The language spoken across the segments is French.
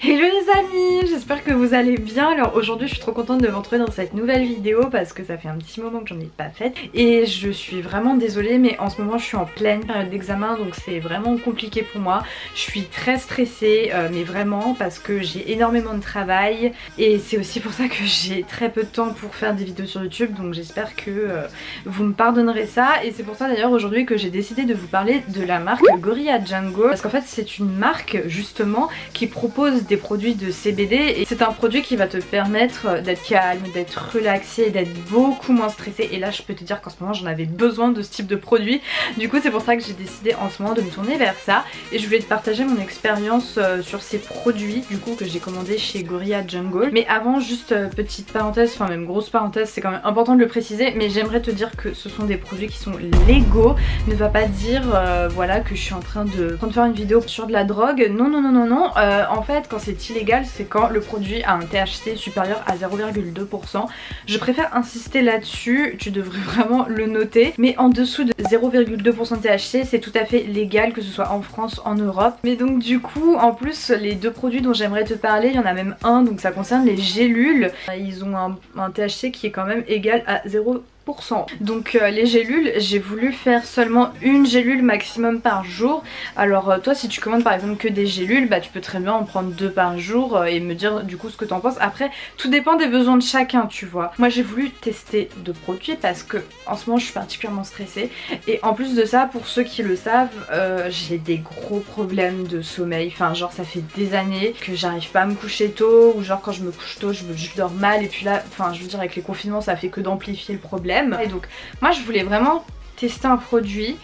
Hello les amis, j'espère que vous allez bien. Alors aujourd'hui je suis trop contente de vous retrouver dans cette nouvelle vidéo parce que ça fait un petit moment que j'en ai pas faite et je suis vraiment désolée mais en ce moment je suis en pleine période d'examen donc c'est vraiment compliqué pour moi. Je suis très stressée euh, mais vraiment parce que j'ai énormément de travail et c'est aussi pour ça que j'ai très peu de temps pour faire des vidéos sur YouTube donc j'espère que euh, vous me pardonnerez ça et c'est pour ça d'ailleurs aujourd'hui que j'ai décidé de vous parler de la marque Gorilla Django parce qu'en fait c'est une marque justement qui propose des produits de CBD et c'est un produit qui va te permettre d'être calme, d'être relaxé, d'être beaucoup moins stressé. Et là je peux te dire qu'en ce moment j'en avais besoin de ce type de produit. Du coup c'est pour ça que j'ai décidé en ce moment de me tourner vers ça. Et je voulais te partager mon expérience euh, sur ces produits du coup que j'ai commandé chez Gorilla Jungle. Mais avant juste euh, petite parenthèse, enfin même grosse parenthèse c'est quand même important de le préciser mais j'aimerais te dire que ce sont des produits qui sont légaux. Ne va pas dire euh, voilà que je suis en train de, de faire une vidéo sur de la drogue. Non non non non non. En fait quand c'est illégal, c'est quand le produit a un THC supérieur à 0,2%. Je préfère insister là-dessus, tu devrais vraiment le noter. Mais en dessous de 0,2% THC, c'est tout à fait légal, que ce soit en France, en Europe. Mais donc du coup, en plus, les deux produits dont j'aimerais te parler, il y en a même un, donc ça concerne les gélules. Ils ont un, un THC qui est quand même égal à 0 donc euh, les gélules, j'ai voulu faire seulement une gélule maximum par jour. Alors euh, toi si tu commandes par exemple que des gélules, bah tu peux très bien en prendre deux par jour euh, et me dire du coup ce que t'en penses. Après tout dépend des besoins de chacun tu vois. Moi j'ai voulu tester deux produits parce que en ce moment je suis particulièrement stressée. Et en plus de ça pour ceux qui le savent, j'ai des gros problèmes de sommeil. Enfin genre ça fait des années que j'arrive pas à me coucher tôt ou genre quand je me couche tôt je, je dors mal et puis là enfin je veux dire avec les confinements ça fait que d'amplifier le problème et donc moi je voulais vraiment tester un produit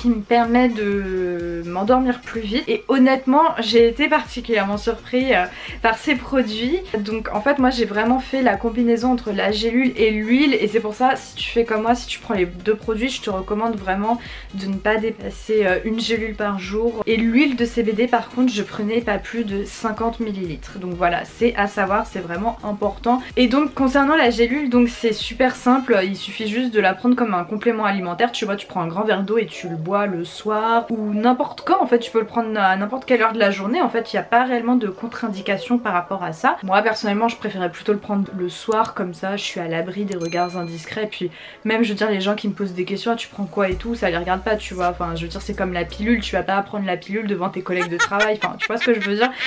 qui me permet de m'endormir plus vite. Et honnêtement j'ai été particulièrement surpris euh, par ces produits. Donc en fait moi j'ai vraiment fait la combinaison entre la gélule et l'huile. Et c'est pour ça si tu fais comme moi si tu prends les deux produits je te recommande vraiment de ne pas dépasser euh, une gélule par jour. Et l'huile de CBD par contre je prenais pas plus de 50 ml donc voilà c'est à savoir c'est vraiment important. Et donc concernant la gélule donc c'est super simple. Il suffit juste de la prendre comme un complément alimentaire. Tu vois tu prends un grand verre d'eau et tu le bois le soir ou n'importe quand en fait tu peux le prendre à n'importe quelle heure de la journée. En fait il n'y a pas réellement de contre-indication par rapport à ça. Moi personnellement je préférais plutôt le prendre le soir comme ça je suis à l'abri des regards indiscrets. Puis même je veux dire les gens qui me posent des questions tu prends quoi et tout ça les regarde pas tu vois. Enfin je veux dire c'est comme la pilule tu vas pas prendre la pilule devant tes collègues de travail. Enfin tu vois ce que je veux dire?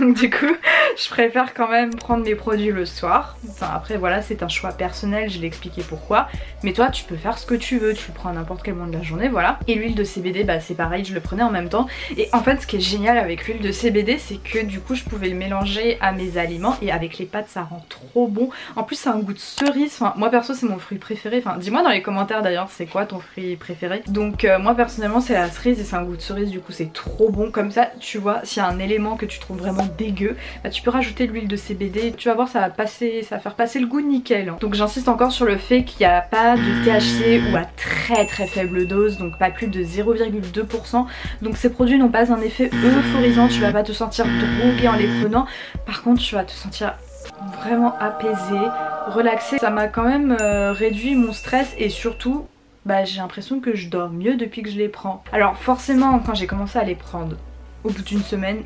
Du coup je préfère quand même prendre mes produits le soir. Après voilà c'est un choix personnel je l'ai expliqué pourquoi. Mais toi tu peux faire ce que tu veux tu le prends à n'importe quel moment de la journée voilà. Et l'huile de CBD bah c'est pareil je le prenais en même temps. Et en fait ce qui est génial avec l'huile de CBD c'est que du coup je pouvais le mélanger à mes aliments et avec les pâtes ça rend trop bon. En plus ça a un goût de cerise. Enfin moi perso c'est mon fruit préféré. Enfin dis moi dans les commentaires d'ailleurs c'est quoi ton fruit préféré? Donc euh, moi personnellement c'est la cerise et c'est un goût de cerise du coup c'est trop bon. Comme ça tu vois s'il y a un élément que tu trouves vraiment dégueu bah tu peux rajouter l'huile de CBD tu vas voir ça va passer ça va faire passer le goût nickel hein. donc j'insiste encore sur le fait qu'il n'y a pas de THC ou à très très faible dose donc pas plus de 0,2%. Donc ces produits n'ont pas un effet euphorisant, tu vas pas te sentir drogué en les prenant. Par contre tu vas te sentir vraiment apaisé, relaxé. Ça m'a quand même euh, réduit mon stress et surtout bah, j'ai l'impression que je dors mieux depuis que je les prends. Alors forcément quand j'ai commencé à les prendre au bout d'une semaine,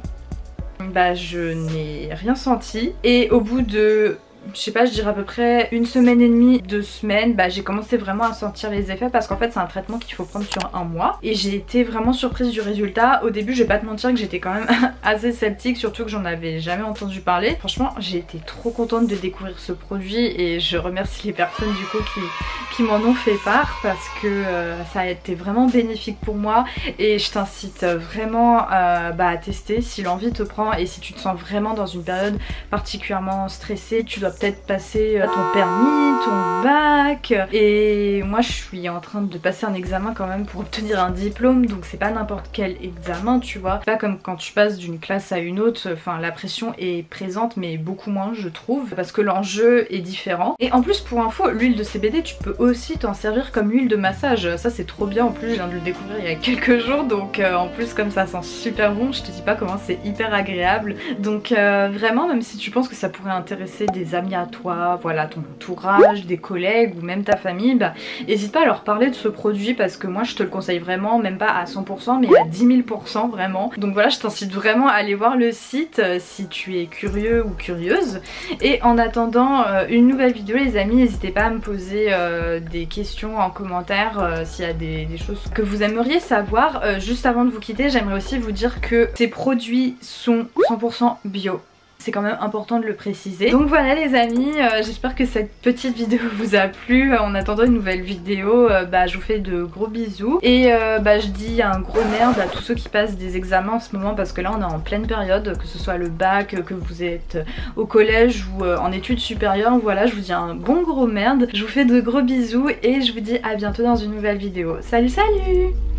bah je n'ai rien senti. Et au bout de je sais pas, je dirais à peu près une semaine et demie, deux semaines, bah j'ai commencé vraiment à sentir les effets parce qu'en fait c'est un traitement qu'il faut prendre sur un mois et j'ai été vraiment surprise du résultat. Au début je vais pas te mentir que j'étais quand même assez sceptique, surtout que j'en avais jamais entendu parler. Franchement j'ai été trop contente de découvrir ce produit et je remercie les personnes du coup qui, qui m'en ont fait part parce que euh, ça a été vraiment bénéfique pour moi et je t'incite vraiment euh, bah, à tester si l'envie te prend et si tu te sens vraiment dans une période particulièrement stressée, tu dois peut-être passer euh, ton permis, ton bac. Et moi je suis en train de passer un examen quand même pour obtenir un diplôme. Donc c'est pas n'importe quel examen tu vois. Pas comme quand tu passes d'une classe à une autre. Enfin la pression est présente mais beaucoup moins je trouve. Parce que l'enjeu est différent. Et en plus pour info l'huile de CBD tu peux aussi t'en servir comme huile de massage. Ça c'est trop bien en plus je viens de le découvrir il y a quelques jours. Donc euh, en plus comme ça sent super bon je te dis pas comment c'est hyper agréable. Donc euh, vraiment même si tu penses que ça pourrait intéresser des à toi, voilà ton entourage, des collègues ou même ta famille, bah n'hésite pas à leur parler de ce produit parce que moi je te le conseille vraiment, même pas à 100% mais à 10 000% vraiment. Donc voilà je t'incite vraiment à aller voir le site euh, si tu es curieux ou curieuse. Et en attendant euh, une nouvelle vidéo les amis, n'hésitez pas à me poser euh, des questions en commentaire s'il y a des, choses que vous aimeriez savoir. juste avant de vous quitter, j'aimerais aussi vous dire que ces produits sont 100% bio c'est quand même important de le préciser. Donc voilà les amis, euh, j'espère que cette petite vidéo vous a plu. En attendant une nouvelle vidéo, euh, bah, je vous fais de gros bisous. Et euh, bah, je dis un gros merde à tous ceux qui passent des examens en ce moment parce que là on est en pleine période, que ce soit le bac, que vous êtes au collège ou en études supérieures. Voilà, je vous dis un bon gros merde. Je vous fais de gros bisous et je vous dis à bientôt dans une nouvelle vidéo. Salut salut